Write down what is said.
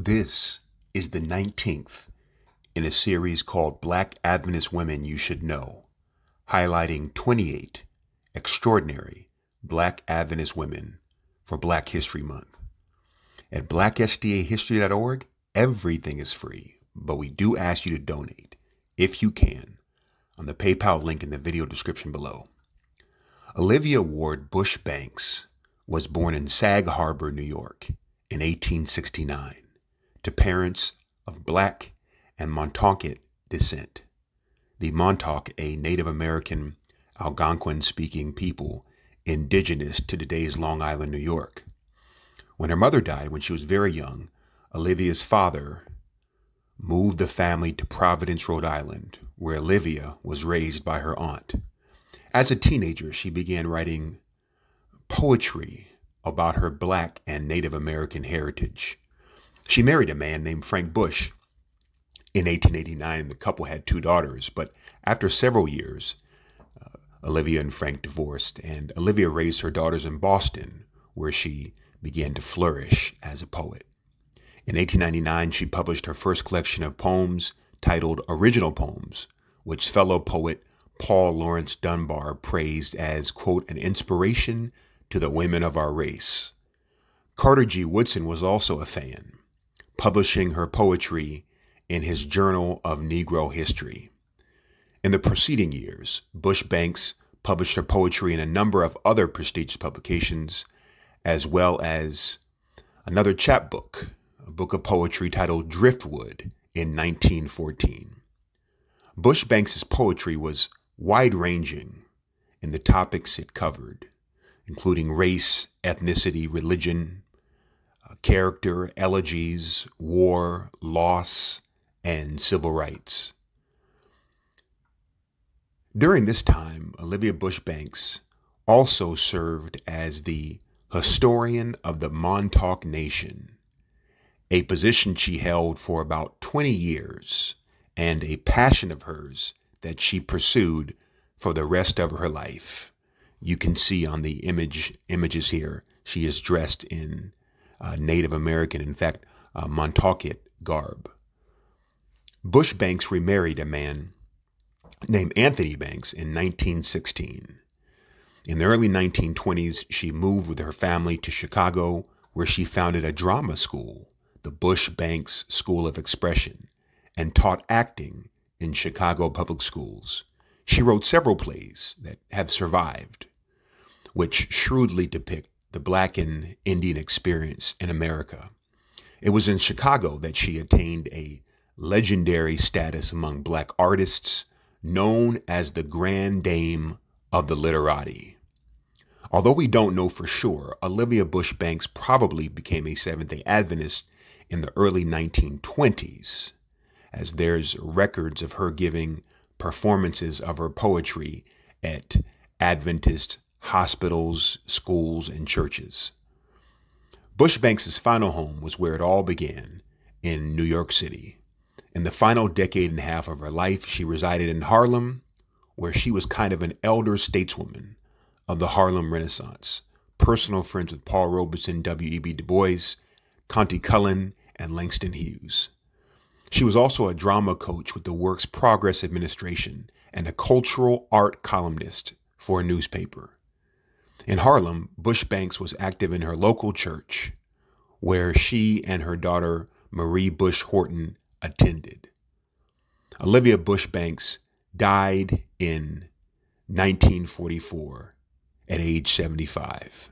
This is the 19th in a series called Black Adventist Women You Should Know, highlighting 28 extraordinary Black Adventist women for Black History Month. At blacksdahistory.org, everything is free, but we do ask you to donate, if you can, on the PayPal link in the video description below. Olivia Ward Bush Banks was born in Sag Harbor, New York in 1869 to parents of black and Montaukett descent. The Montauk, a Native American Algonquin speaking people indigenous to today's Long Island, New York. When her mother died when she was very young, Olivia's father moved the family to Providence, Rhode Island, where Olivia was raised by her aunt. As a teenager, she began writing poetry about her black and Native American heritage. She married a man named Frank Bush in 1889, and the couple had two daughters. But after several years, uh, Olivia and Frank divorced, and Olivia raised her daughters in Boston, where she began to flourish as a poet. In 1899, she published her first collection of poems titled Original Poems, which fellow poet Paul Laurence Dunbar praised as, quote, an inspiration to the women of our race. Carter G. Woodson was also a fan publishing her poetry in his Journal of Negro History. In the preceding years, Bush Banks published her poetry in a number of other prestigious publications, as well as another chapbook, a book of poetry titled Driftwood in 1914. Bush Banks's poetry was wide ranging in the topics it covered, including race, ethnicity, religion, character, elegies, war, loss, and civil rights. During this time, Olivia Bush Banks also served as the historian of the Montauk Nation, a position she held for about 20 years and a passion of hers that she pursued for the rest of her life. You can see on the image images here, she is dressed in uh, Native American, in fact, uh, Montaukett garb. Bush Banks remarried a man named Anthony Banks in 1916. In the early 1920s, she moved with her family to Chicago, where she founded a drama school, the Bush Banks School of Expression, and taught acting in Chicago public schools. She wrote several plays that have survived, which shrewdly depict the Black and Indian experience in America. It was in Chicago that she attained a legendary status among Black artists, known as the Grand Dame of the Literati. Although we don't know for sure, Olivia Bush Banks probably became a Seventh day Adventist in the early 1920s, as there's records of her giving performances of her poetry at Adventist hospitals, schools, and churches. Bush Banks's final home was where it all began, in New York City. In the final decade and a half of her life, she resided in Harlem, where she was kind of an elder stateswoman of the Harlem Renaissance, personal friends with Paul Robeson, W.E.B. Du Bois, Countee Cullen, and Langston Hughes. She was also a drama coach with the Works Progress Administration and a cultural art columnist for a newspaper. In Harlem, Bush Banks was active in her local church, where she and her daughter Marie Bush Horton attended. Olivia Bush Banks died in 1944 at age 75.